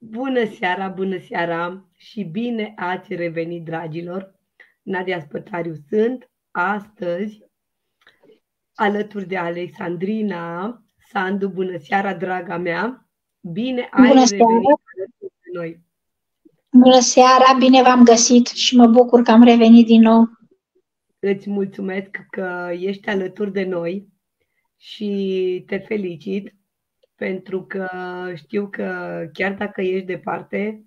Bună seara, bună seara și bine ați revenit, dragilor! Nadia Spătariu sunt astăzi alături de Alexandrina Sandu. Bună seara, draga mea! Bine ai bună revenit alături de noi! Bună seara, bine v-am găsit și mă bucur că am revenit din nou. Îți mulțumesc că ești alături de noi și te felicit pentru că știu că chiar dacă ești departe,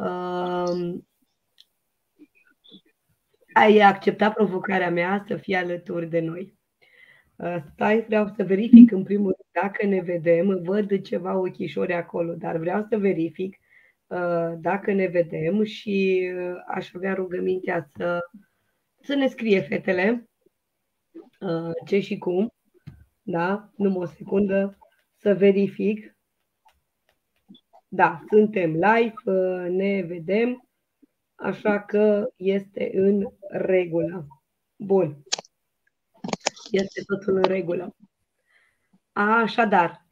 uh, ai acceptat provocarea mea să fii alături de noi. Uh, stai, vreau să verific în primul rând dacă ne vedem. Văd ceva ochișori acolo, dar vreau să verific uh, dacă ne vedem și uh, aș avea rugămintea să, să ne scrie fetele uh, ce și cum. Da? Numai o secundă să verific. Da, suntem live, uh, ne vedem, așa că este în regulă. Bun. Este totul în regulă. Așadar,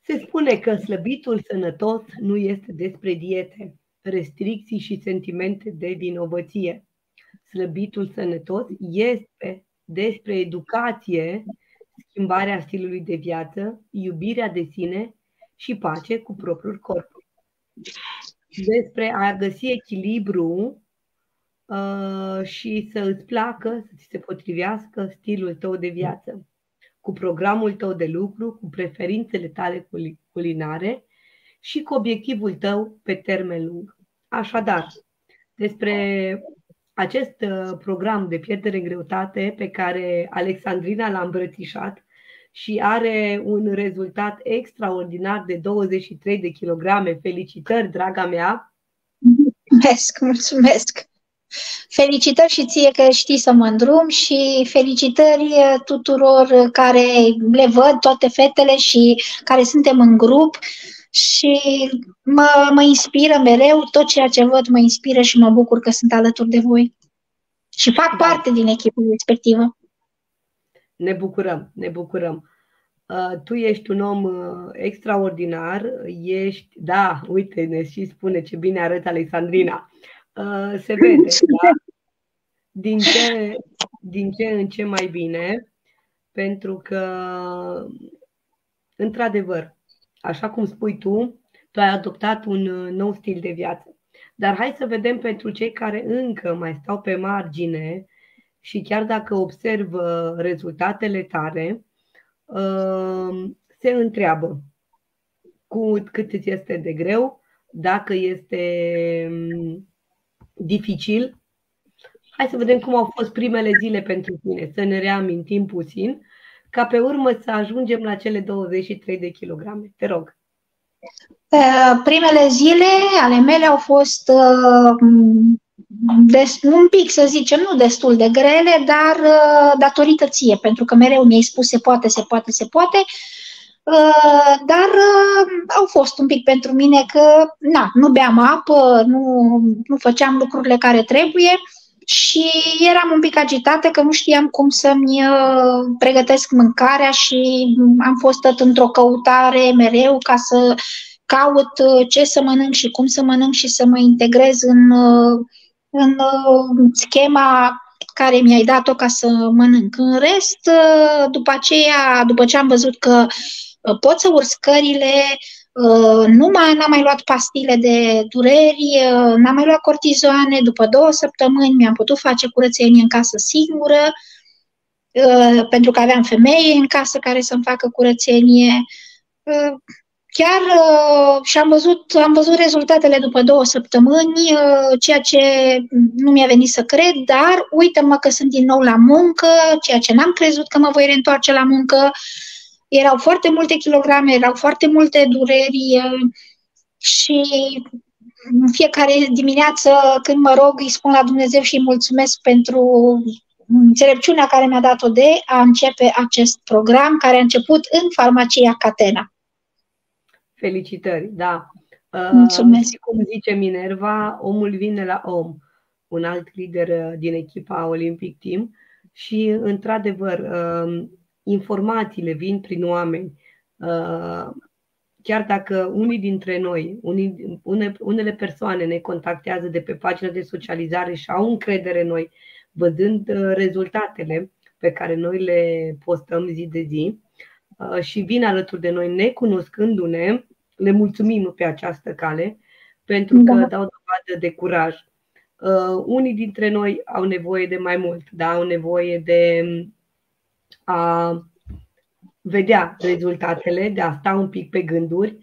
se spune că slăbitul sănătos nu este despre diete, restricții și sentimente de vinovăție. Slăbitul sănătos este despre educație schimbarea stilului de viață, iubirea de sine și pace cu propriul corp. Despre a găsi echilibru uh, și să îți placă, să ți se potrivească stilul tău de viață, cu programul tău de lucru, cu preferințele tale culinare și cu obiectivul tău pe termen lung. Așadar, despre acest uh, program de pierdere în greutate pe care Alexandrina l-a îmbrățișat și are un rezultat extraordinar de 23 de kilograme. Felicitări, draga mea! Mulțumesc, mulțumesc! Felicitări și ție că știi să mă îndrum și felicitări uh, tuturor care le văd, toate fetele și care suntem în grup și mă, mă inspiră mereu, tot ceea ce văd mă inspiră și mă bucur că sunt alături de voi și fac da. parte din echipa respectivă. Ne bucurăm, ne bucurăm. Uh, tu ești un om uh, extraordinar, ești, da, uite, ne și spune ce bine arăți Alexandrina. Uh, se vede, da? Din ce, din ce în ce mai bine, pentru că, într-adevăr, așa cum spui tu, tu ai adoptat un uh, nou stil de viață. Dar hai să vedem pentru cei care încă mai stau pe margine și chiar dacă observă rezultatele tale, uh, se întreabă cu cât îți este de greu, dacă este um, dificil. Hai să vedem cum au fost primele zile pentru tine, să ne reamintim puțin ca pe urmă să ajungem la cele 23 de kilograme. Te rog. Primele zile ale mele au fost uh, des, un pic, să zicem, nu destul de grele, dar uh, datorită ție, pentru că mereu mi-ai spus se poate, se poate, se poate, uh, dar au fost un pic pentru mine că na, nu beam apă, nu, nu făceam lucrurile care trebuie și eram un pic agitată că nu știam cum să-mi uh, pregătesc mâncarea și am fost tot într-o căutare mereu ca să caut uh, ce să mănânc și cum să mănânc și să mă integrez în, uh, în schema care mi-ai dat-o ca să mănânc. În rest, după aceea, după ce am văzut că pot să urc scările, Uh, nu mai, n-am mai luat pastile de dureri, uh, n-am mai luat cortizoane. După două săptămâni mi-am putut face curățenie în casă singură, uh, pentru că aveam femei în casă care să-mi facă curățenie. Chiar și am văzut, am văzut rezultatele după două săptămâni, ceea ce nu mi-a venit să cred, dar uite-mă că sunt din nou la muncă, ceea ce n-am crezut că mă voi reîntoarce la muncă, erau foarte multe kilograme, erau foarte multe dureri uh, și în fiecare dimineață când mă rog îi spun la Dumnezeu și îi mulțumesc pentru înțelepciunea care mi-a dat-o de a începe acest program care a început în farmacia Catena. Felicitări, da. Uh, mulțumesc. Uh, cum zice Minerva, omul vine la om, un alt lider uh, din echipa Olympic Team și, într-adevăr, uh, informațiile vin prin oameni. Uh, chiar dacă unii dintre noi, unii, une, unele persoane ne contactează de pe pagina de socializare și au încredere în noi, văzând uh, rezultatele pe care noi le postăm zi de zi uh, și vin alături de noi necunoscându-ne, le mulțumim pe această cale pentru că da. dau dovadă de curaj. Uh, unii dintre noi au nevoie de mai mult, da? au nevoie de a vedea rezultatele, de a sta un pic pe gânduri.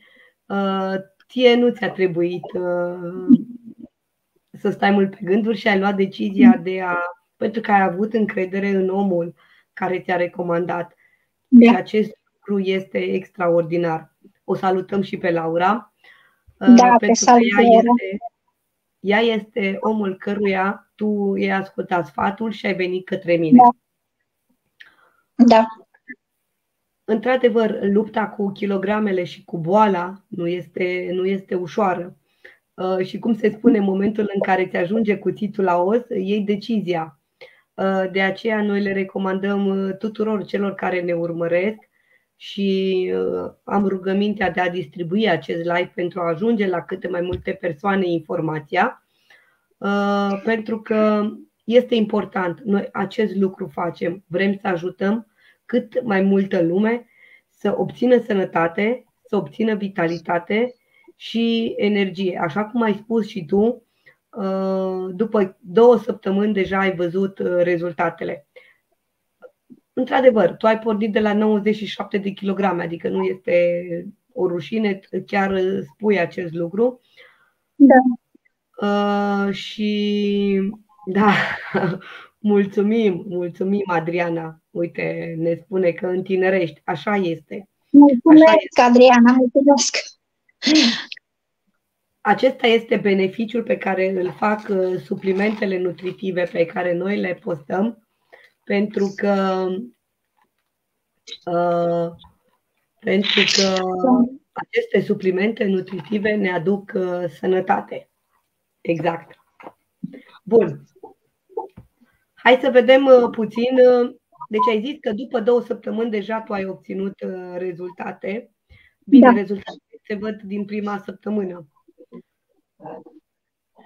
Uh, ție nu ți-a trebuit uh, să stai mult pe gânduri și ai luat decizia de a, pentru că ai avut încredere în omul care ți-a recomandat. Da. Și acest lucru este extraordinar. O salutăm și pe Laura. Uh, da, pentru că ea este, ea este omul căruia tu i-ai ascultat sfatul și ai venit către mine. Da. Da într-adevăr, lupta cu kilogramele și cu boala nu este, nu este ușoară. Uh, și cum se spune, în momentul în care ți ajunge cuțitul la os, iei decizia. Uh, de aceea noi le recomandăm uh, tuturor celor care ne urmăresc și am rugămintea de a distribui acest live pentru a ajunge la câte mai multe persoane informația, pentru că este important. Noi acest lucru facem. Vrem să ajutăm cât mai multă lume să obțină sănătate, să obțină vitalitate și energie. Așa cum ai spus și tu, uh, după două săptămâni deja ai văzut uh, rezultatele. Într-adevăr, tu ai pornit de la 97 de kilograme, adică nu este o rușine, chiar spui acest lucru. Da. Uh, și da, mulțumim, mulțumim Adriana uite, ne spune că întinerești. Așa este. Mulțumesc, Așa este. Adriana, mulțumesc. Acesta este beneficiul pe care îl fac uh, suplimentele nutritive pe care noi le postăm, pentru că uh, pentru că aceste suplimente nutritive ne aduc uh, sănătate. Exact. Bun. Hai să vedem uh, puțin uh, deci ai zis că după două săptămâni deja tu ai obținut uh, rezultate. Bine, da. rezultate se văd din prima săptămână.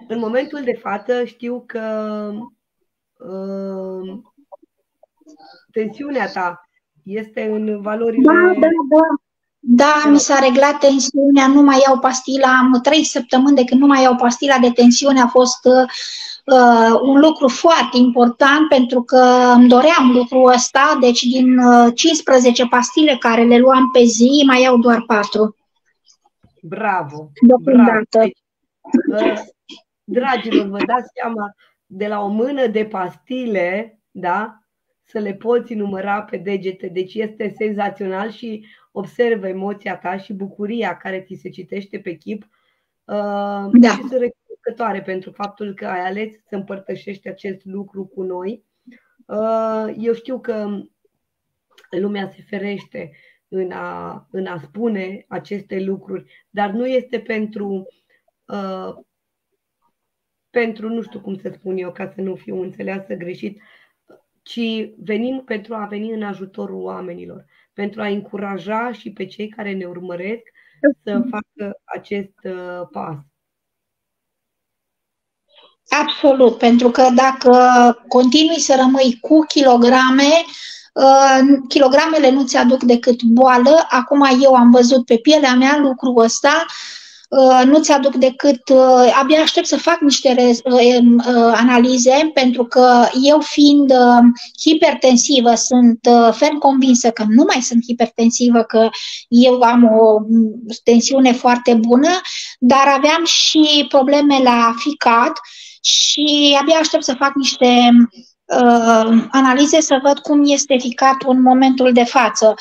În momentul de față știu că uh, tensiunea ta este în valorile... Da, da, da. Da, mi s-a reglat tensiunea, nu mai iau pastila, am trei săptămâni de când nu mai iau pastila de tensiune, a fost uh, uh, un lucru foarte important pentru că îmi doream lucrul ăsta, deci din uh, 15 pastile care le luam pe zi, mai iau doar 4. Bravo! Deocamdată. Bravo. Deci, uh, dragilor, vă dați seama, de la o mână de pastile, da, să le poți număra pe degete. Deci este senzațional și observă emoția ta și bucuria care ți se citește pe chip uh, da. și sunt recunoscătoare pentru faptul că ai ales să împărtășești acest lucru cu noi. Uh, eu știu că lumea se ferește în a, în a spune aceste lucruri, dar nu este pentru, uh, pentru, nu știu cum să spun eu, ca să nu fiu înțeleasă greșit, ci venim pentru a veni în ajutorul oamenilor, pentru a încuraja și pe cei care ne urmăresc să facă acest uh, pas. Absolut, pentru că dacă continui să rămâi cu kilograme, uh, kilogramele nu ți aduc decât boală. Acum eu am văzut pe pielea mea lucrul ăsta Uh, nu ți-aduc decât, uh, abia aștept să fac niște uh, analize, pentru că eu fiind hipertensivă, sunt ferm convinsă că nu mai sunt hipertensivă, că eu am o tensiune foarte bună, dar aveam și probleme la ficat și abia aștept să fac niște analize să văd cum este ficatul în momentul de față.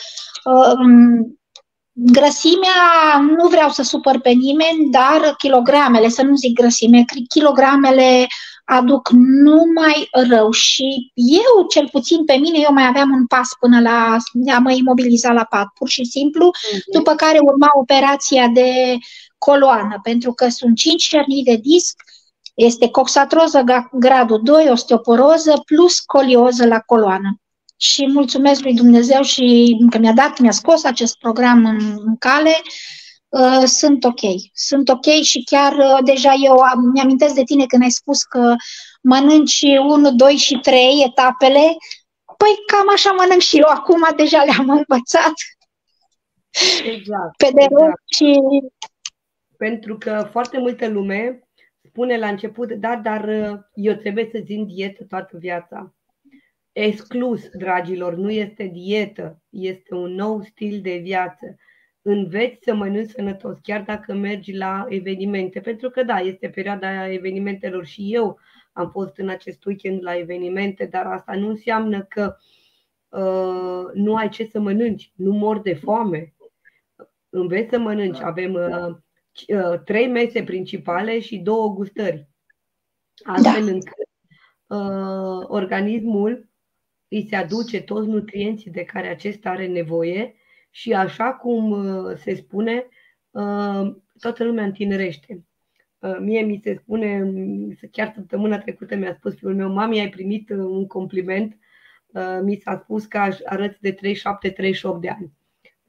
Grăsimea, nu vreau să supăr pe nimeni, dar kilogramele, să nu zic grăsime, kilogramele aduc numai rău și eu, cel puțin pe mine, eu mai aveam un pas până la a mă imobiliza la pat, pur și simplu, uh-huh. după care urma operația de coloană, pentru că sunt 5 cernii de disc, este coxatroză gradul 2, osteoporoză plus colioză la coloană și mulțumesc lui Dumnezeu și că mi-a dat, mi-a scos acest program în, în cale uh, sunt ok. Sunt ok și chiar uh, deja eu am, mi-amintesc de tine când ai spus că mănânci 1, 2 și 3 etapele. Păi cam așa mănânc și eu acum, deja le-am învățat. Exact. Pe de exact. și... Pentru că foarte multă lume spune la început, da, dar uh, eu trebuie să țin dietă toată viața. Exclus, dragilor, nu este dietă, este un nou stil de viață. Înveți să mănânci sănătos, chiar dacă mergi la evenimente, pentru că da, este perioada evenimentelor și eu am fost în acest weekend la evenimente, dar asta nu înseamnă că uh, nu ai ce să mănânci, nu mor de foame. Înveți să mănânci. Avem uh, uh, trei mese principale și două gustări. Astfel da. încât uh, organismul îi se aduce toți nutrienții de care acesta are nevoie și așa cum uh, se spune, uh, toată lumea întinerește. Uh, mie mi se spune, chiar săptămâna trecută mi-a spus fiul meu, mami, ai primit un compliment, mi s-a spus că arăți de 37-38 de ani.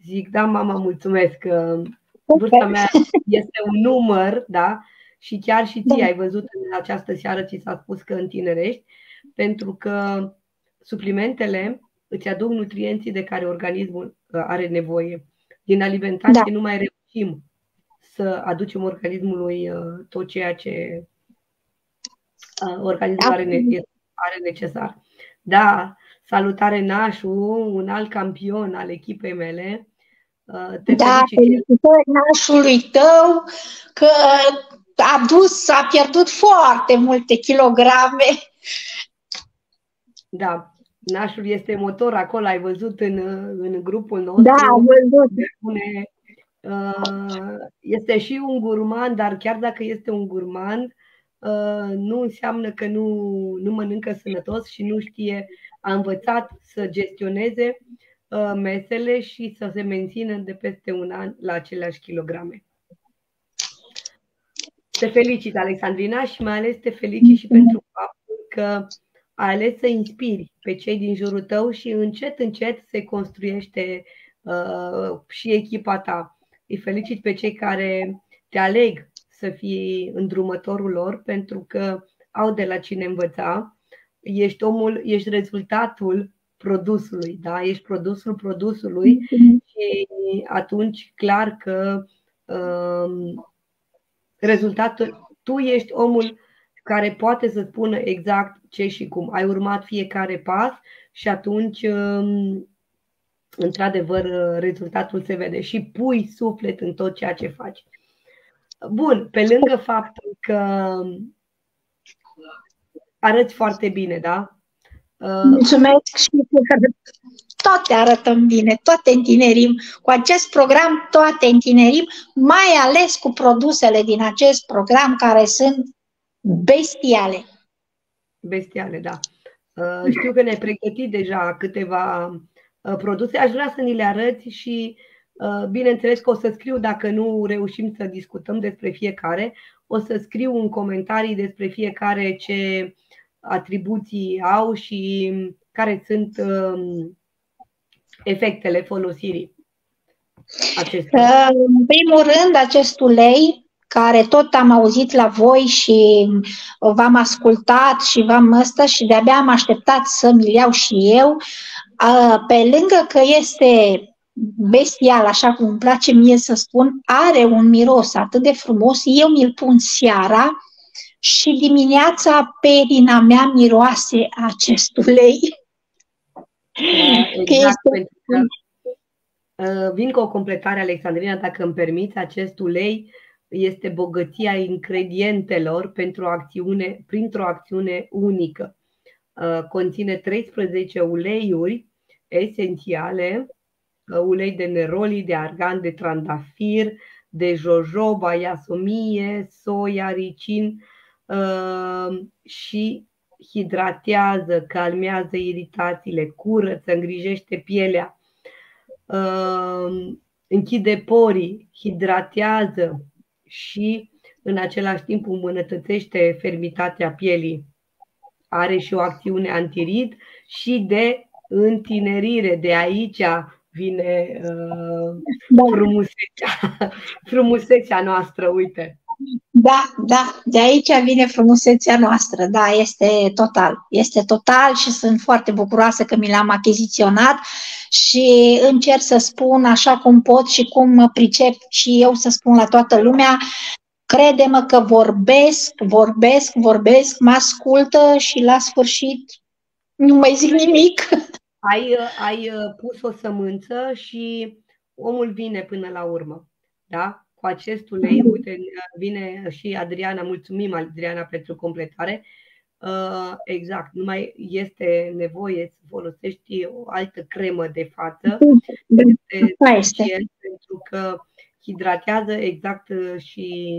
Zic, da, mama, mulțumesc. Vârsta mea este un număr, da? Și chiar și ție da. ai văzut în această seară ți s-a spus că întinerești, pentru că suplimentele îți aduc nutrienții de care organismul uh, are nevoie. Din alimentație da. nu mai reușim să aducem organismului uh, tot ceea ce uh, organismul da. are, are necesar. Da, salutare Nașu, un alt campion al echipei mele. Te da, felicitări Nașului tău că a dus, a pierdut foarte multe kilograme. Da, Nașul este motor acolo, ai văzut în, în grupul nostru. Da, am văzut. Spune, uh, este și un gurman, dar chiar dacă este un gurman, uh, nu înseamnă că nu, nu mănâncă sănătos și nu știe, a învățat să gestioneze uh, mesele și să se mențină de peste un an la aceleași kilograme. Te felicit, Alexandrina, și mai ales te felicit și pentru faptul că ai ales să inspiri pe cei din jurul tău și încet, încet se construiește uh, și echipa ta. Îi felicit pe cei care te aleg să fii îndrumătorul lor pentru că au de la cine învăța. Ești omul, ești rezultatul produsului, da? Ești produsul produsului mm-hmm. și atunci clar că um, rezultatul, tu ești omul care poate să spună exact ce și cum. Ai urmat fiecare pas și atunci, um, într-adevăr, rezultatul se vede și pui suflet în tot ceea ce faci. Bun, pe lângă faptul că arăți foarte bine, da? Uh, Mulțumesc și toate arătăm bine, toate întinerim. Cu acest program toate întinerim, mai ales cu produsele din acest program care sunt bestiale. Bestiale, da. Uh, știu că ne-ai pregătit deja câteva uh, produse. Aș vrea să ni le arăți și, uh, bineînțeles, că o să scriu, dacă nu reușim să discutăm despre fiecare, o să scriu în comentarii despre fiecare ce atribuții au și care sunt um, efectele folosirii acestui. În primul rând, acest ulei care tot am auzit la voi și v-am ascultat și v-am ăsta și de-abia am așteptat să mi iau și eu. Pe lângă că este bestial, așa cum îmi place mie să spun, are un miros atât de frumos, eu mi-l pun seara și dimineața perina mea miroase acest ulei. Exact, că este... că, uh, vin cu o completare, Alexandrina, dacă îmi permiți, acest ulei este bogăția ingredientelor pentru o acțiune, printr-o acțiune unică. Uh, conține 13 uleiuri esențiale, uh, ulei de neroli, de argan, de trandafir, de jojoba, iasomie, soia, ricin uh, și hidratează, calmează iritațiile, curăță, îngrijește pielea, închide porii, hidratează, și în același timp îmbunătățește fermitatea pielii. Are și o acțiune antirid și de întinerire. De aici vine uh, da. frumusețea, frumusețea noastră, uite. Da, da, de aici vine frumusețea noastră, da, este total, este total și sunt foarte bucuroasă că mi l-am achiziționat și încerc să spun așa cum pot și cum mă pricep și eu să spun la toată lumea, crede-mă că vorbesc, vorbesc, vorbesc, mă ascultă și la sfârșit nu mai zic nimic. Ai, ai pus o sămânță și omul vine până la urmă, da? Cu acest ulei. Uite, vine și Adriana, mulțumim Adriana pentru completare. Uh, exact, nu mai este nevoie să folosești o altă cremă de față. Este, este. Pentru că hidratează exact și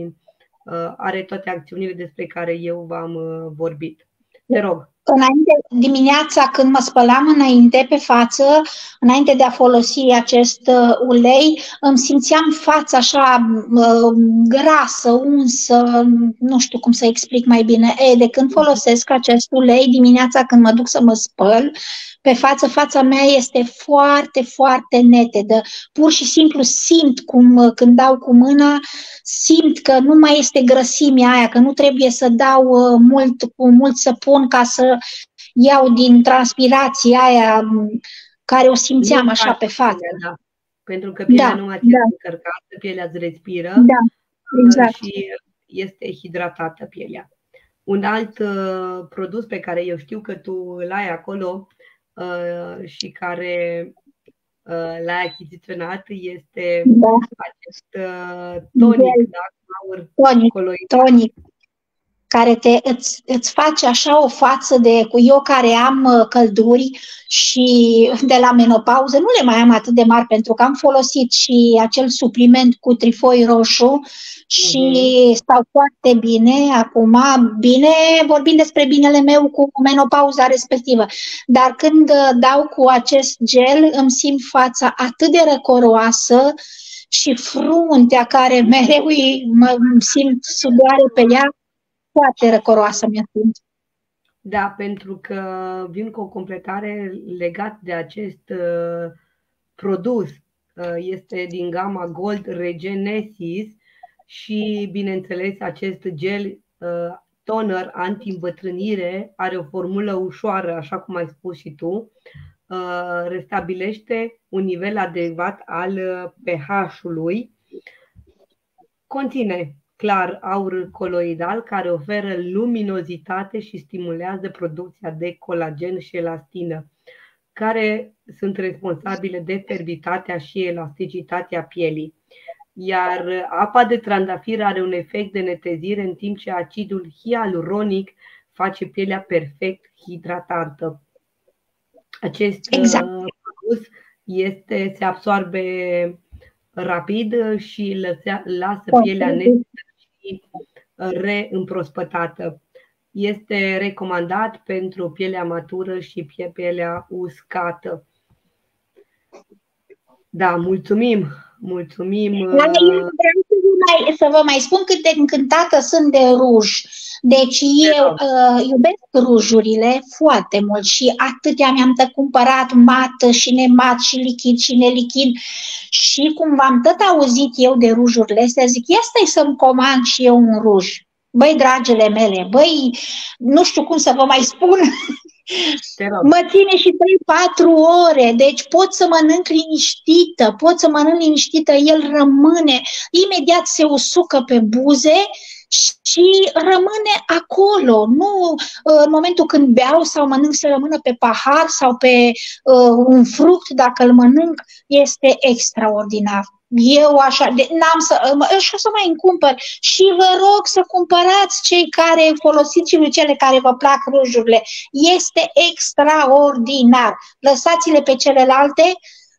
uh, are toate acțiunile despre care eu v-am uh, vorbit. Te rog. Înainte, dimineața când mă spălam înainte pe față, înainte de a folosi acest uh, ulei, îmi simțeam fața așa uh, grasă, unsă, nu știu cum să explic mai bine. E, de când folosesc acest ulei, dimineața când mă duc să mă spăl, pe față, fața mea este foarte, foarte netedă. Pur și simplu simt cum când dau cu mâna, simt că nu mai este grăsimea aia, că nu trebuie să dau uh, mult cu mult săpun ca să iau din transpirația aia care o simțeam așa pe față. Da. Pentru că pielea da, nu mai da. încărcată, pielea îți respiră da, uh, exact. și este hidratată pielea. Un alt uh, produs pe care eu știu că tu îl ai acolo Uh, și care uh, l-a achiziționat este da. acest uh, tonic, da, tonic, tonic care te, îți, îți face așa o față de cu eu care am uh, călduri și de la menopauză nu le mai am atât de mari pentru că am folosit și acel supliment cu trifoi roșu și uh-huh. stau foarte bine acum, bine vorbim despre binele meu cu menopauza respectivă, dar când uh, dau cu acest gel îmi simt fața atât de răcoroasă și fruntea care mereu mă simt sudoare pe ea, foarte răcoroasă mi-a simt. Da, pentru că vin cu o completare legat de acest uh, produs. Uh, este din gama Gold Regenesis și, bineînțeles, acest gel uh, toner anti-îmbătrânire are o formulă ușoară, așa cum ai spus și tu, uh, restabilește un nivel adecvat al uh, pH-ului. Conține clar aur coloidal care oferă luminozitate și stimulează producția de colagen și elastină, care sunt responsabile de fermitatea și elasticitatea pielii. Iar apa de trandafir are un efect de netezire în timp ce acidul hialuronic face pielea perfect hidratată. Acest exact. Uh, produs este, se absorbe rapid și lăsea, lasă pielea neteză reîmprospătată. Este recomandat pentru pielea matură și pielea uscată. Da, mulțumim! Mulțumim! Uh, vreau să vă, mai, să vă mai spun cât de încântată sunt de ruj. Deci eu uh, iubesc rujurile foarte mult și atâtea mi-am cumpărat mat și nemat și lichid și nelichid și cum v-am tot auzit eu de rujurile astea, zic, ia stai să-mi comand și eu un ruj. Băi, dragele mele, băi, nu știu cum să vă mai spun, mă ține și 3-4 ore, deci pot să mănânc liniștită, pot să mănânc liniștită, el rămâne, imediat se usucă pe buze și rămâne acolo. Nu în momentul când beau sau mănânc să rămână pe pahar sau pe uh, un fruct, dacă îl mănânc, este extraordinar. Eu așa, de, n-am să, așa să mai încumpăr și vă rog să cumpărați cei care folosiți și cele care vă plac rujurile. Este extraordinar. Lăsați-le pe celelalte,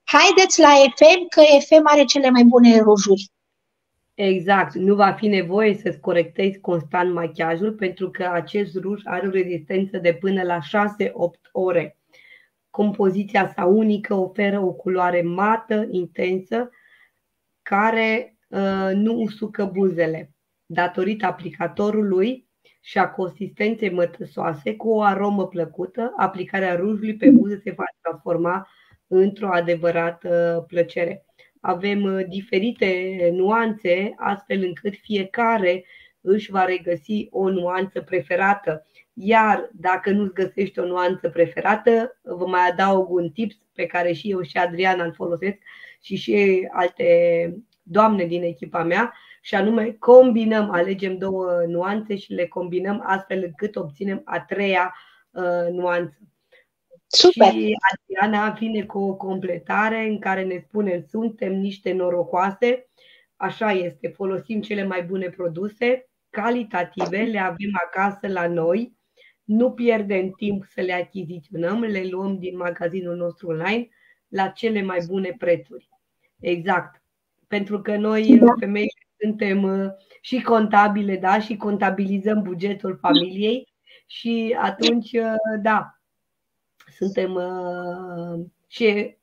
haideți la FM, că FM are cele mai bune rujuri. Exact, nu va fi nevoie să-ți corectezi constant machiajul pentru că acest ruj are o rezistență de până la 6-8 ore. Compoziția sa unică oferă o culoare mată, intensă, care uh, nu usucă buzele, datorită aplicatorului și a consistenței mătăsoase cu o aromă plăcută, aplicarea rujului pe buze se va transforma într-o adevărată plăcere. Avem uh, diferite nuanțe, astfel încât fiecare își va regăsi o nuanță preferată. Iar dacă nu-ți găsești o nuanță preferată, vă mai adaug un tip pe care și eu și Adriana îl folosesc și și alte doamne din echipa mea, și anume combinăm, alegem două nuanțe și le combinăm astfel încât obținem a treia uh, nuanță. Super. Și Adriana vine cu o completare în care ne spune suntem niște norocoase, așa este, folosim cele mai bune produse, calitative, le avem acasă la noi, nu pierdem timp să le achiziționăm, le luăm din magazinul nostru online la cele mai bune prețuri. Exact. Pentru că noi, da. femei, suntem uh, și contabile, da, și contabilizăm bugetul familiei și atunci, uh, da, suntem uh, și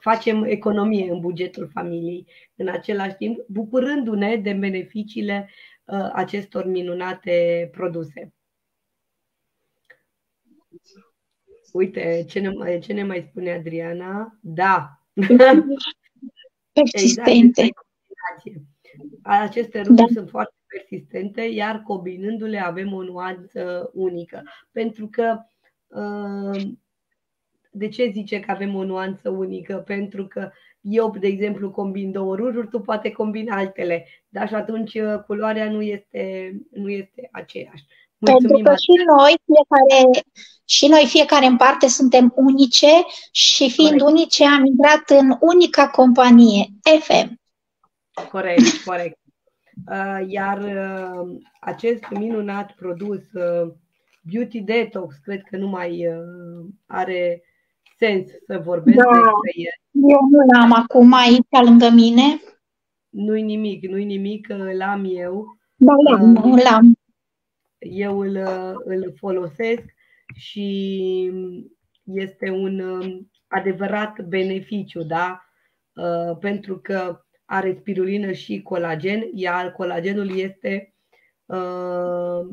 facem economie în bugetul familiei în același timp, bucurându-ne de beneficiile acestor minunate produse. Uite, ce ne, ce ne mai spune Adriana? Da. Persistente. Exact, aceste ruduri da. sunt foarte persistente, iar combinându-le avem o nuanță unică. Pentru că uh, de ce zice că avem o nuanță unică? Pentru că eu, de exemplu, combin două rujuri, tu poate combini altele, dar și atunci uh, culoarea nu este, nu este aceeași. Mulțumim Pentru că și noi, fiecare, și noi, fiecare în parte, suntem unice și fiind corect. unice, am intrat în unica companie, FM. Corect, corect. Uh, iar uh, acest minunat produs uh, Beauty Detox, cred că nu mai are sens să vorbesc da, despre el. Eu nu l-am acum aici lângă mine. Nu-i nimic, nu-i nimic, l-am eu. Da, l-am, l-am. Eu îl, îl folosesc și este un um, adevărat beneficiu, da? Pentru că are spirulină și colagen, iar colagenul este uh,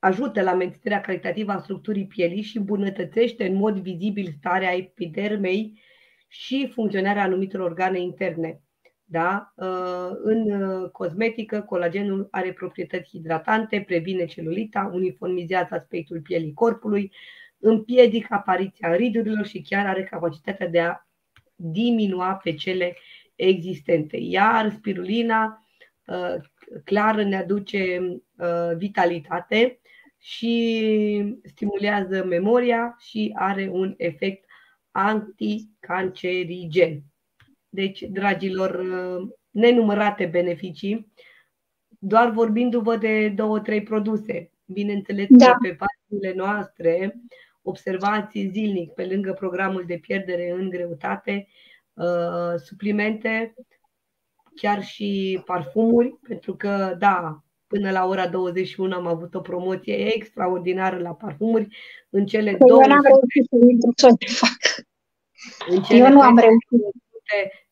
ajută la menținerea calitativă a structurii pielii și îmbunătățește în mod vizibil starea epidermei și funcționarea anumitor organe interne. Da? Uh, în cosmetică, colagenul are proprietăți hidratante, previne celulita, uniformizează aspectul pielii corpului, împiedică apariția ridurilor și chiar are capacitatea de a diminua pe cele existente. Iar spirulina uh, clar ne aduce uh, vitalitate și stimulează memoria și are un efect anticancerigen. Deci, dragilor, uh, nenumărate beneficii, doar vorbindu-vă de două, trei produse. Bineînțeles da. că pe paginile noastre observații zilnic pe lângă programul de pierdere în greutate, uh, suplimente, chiar și parfumuri, pentru că, da, până la ora 21 am avut o promoție extraordinară la parfumuri. În cele păi două. Eu n-am reușit să intru ce fac. În cele Eu nu am reușit.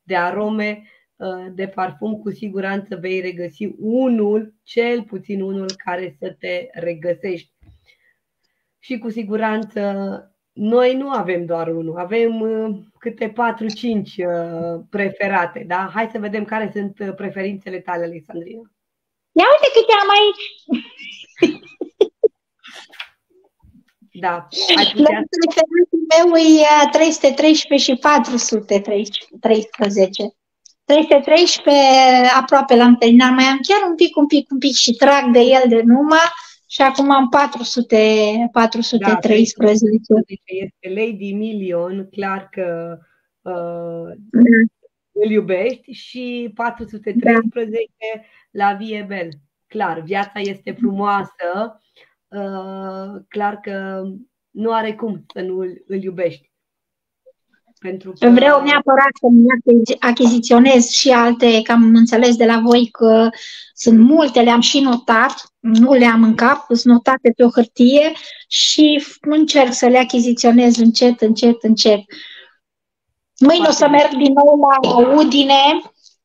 De arome uh, de parfum, cu siguranță vei regăsi unul, cel puțin unul care să te regăsești și cu siguranță noi nu avem doar unul, avem uh, câte 4-5 uh, preferate. Da? Hai să vedem care sunt uh, preferințele tale, Alexandrina. Ia uite câte am aici! Da. Ai putea... Preferatul meu e 313 și 413. 313 aproape l-am terminat, mai am chiar un pic, un pic, un pic și trag de el de numai și acum am 400, 413. Da, este Lady Million, clar că uh, da. Îl iubești și 413 da. la Viebel. Clar, viața este frumoasă, uh, clar că nu are cum să nu îl iubești. Pentru că... Vreau neapărat să achiziționez și alte, că am înțeles de la voi că sunt multe, le-am și notat, nu le-am în cap, sunt notate pe o hârtie și încerc să le achiziționez încet, încet, încet. Mâine o să merg din nou la Udine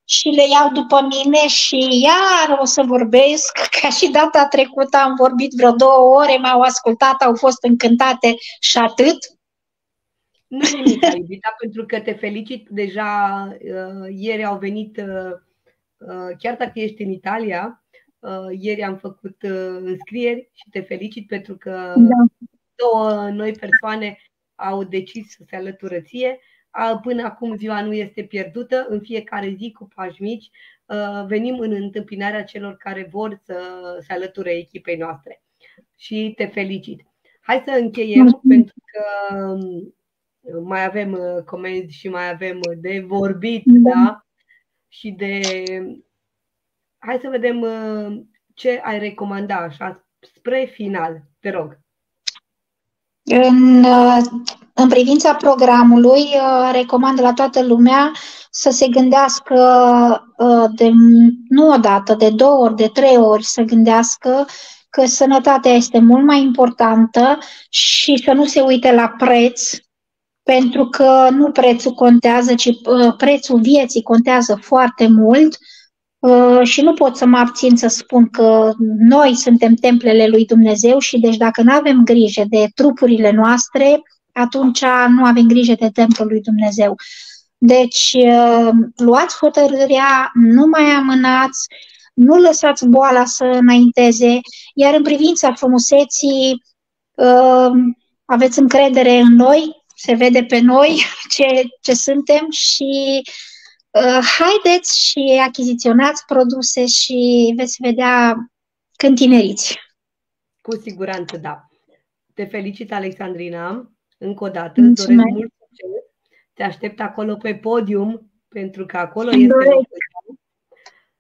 și le iau după mine și iar o să vorbesc, ca și data trecută am vorbit vreo două ore, m-au ascultat, au fost încântate și atât. Nu nimic, iubita, pentru că te felicit. Deja uh, ieri au venit, uh, uh, chiar dacă ești în Italia, uh, ieri am făcut uh, înscrieri și te felicit pentru că da. două noi persoane au decis să se alătură ție. Până acum ziua nu este pierdută, în fiecare zi cu pași mici uh, venim în întâmpinarea celor care vor să se alăture echipei noastre. Și te felicit. Hai să încheiem Mulțumesc. pentru că um, mai avem uh, comenzi și mai avem de vorbit, da? da? Și de. Hai să vedem uh, ce ai recomanda așa spre final. Te rog. În, în privința programului, uh, recomand la toată lumea să se gândească uh, de, nu o dată, de două ori, de trei ori, să gândească că sănătatea este mult mai importantă și să nu se uite la preț, pentru că nu prețul contează, ci uh, prețul vieții contează foarte mult. Uh, și nu pot să mă abțin să spun că noi suntem templele lui Dumnezeu și deci dacă nu avem grijă de trupurile noastre, atunci nu avem grijă de templul lui Dumnezeu. Deci uh, luați hotărârea, nu mai amânați, nu lăsați boala să înainteze, iar în privința frumuseții uh, aveți încredere în noi, se vede pe noi ce, ce suntem și Uh, haideți și achiziționați produse și veți vedea când tineriți. Cu siguranță, da. Te felicit, Alexandrina, încă o dată. Îți doresc mult succes. Te aștept acolo pe podium, pentru că acolo Îmi este doresc.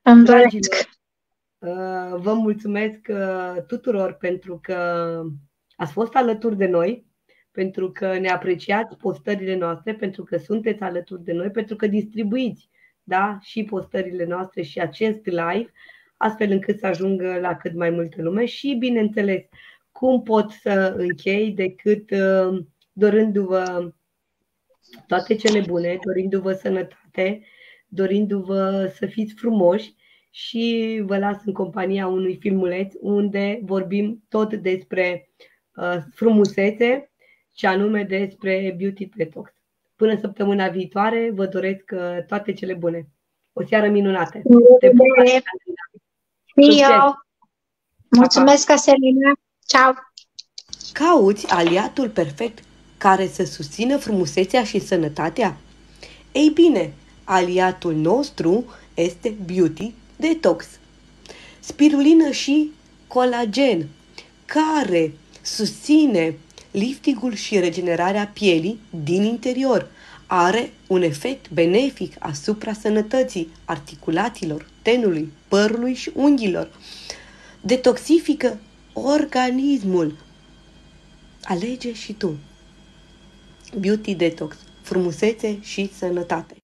Îmi doresc. Uh, vă mulțumesc uh, tuturor pentru că ați fost alături de noi pentru că ne apreciați postările noastre, pentru că sunteți alături de noi, pentru că distribuiți da, și postările noastre și acest live, astfel încât să ajungă la cât mai multă lume și, bineînțeles, cum pot să închei decât uh, dorându-vă toate cele bune, dorindu-vă sănătate, dorindu-vă să fiți frumoși și vă las în compania unui filmuleț unde vorbim tot despre uh, frumusețe, și anume despre Beauty Detox. Până săptămâna viitoare, vă doresc uh, toate cele bune. O seară minunată. Te eu. Mulțumesc, Aselina. Ciao. Cauți aliatul perfect care să susțină frumusețea și sănătatea? Ei bine, aliatul nostru este Beauty Detox. Spirulină și colagen, care susține liftingul și regenerarea pielii din interior. Are un efect benefic asupra sănătății articulațiilor, tenului, părului și unghiilor. Detoxifică organismul. Alege și tu. Beauty Detox. Frumusețe și sănătate.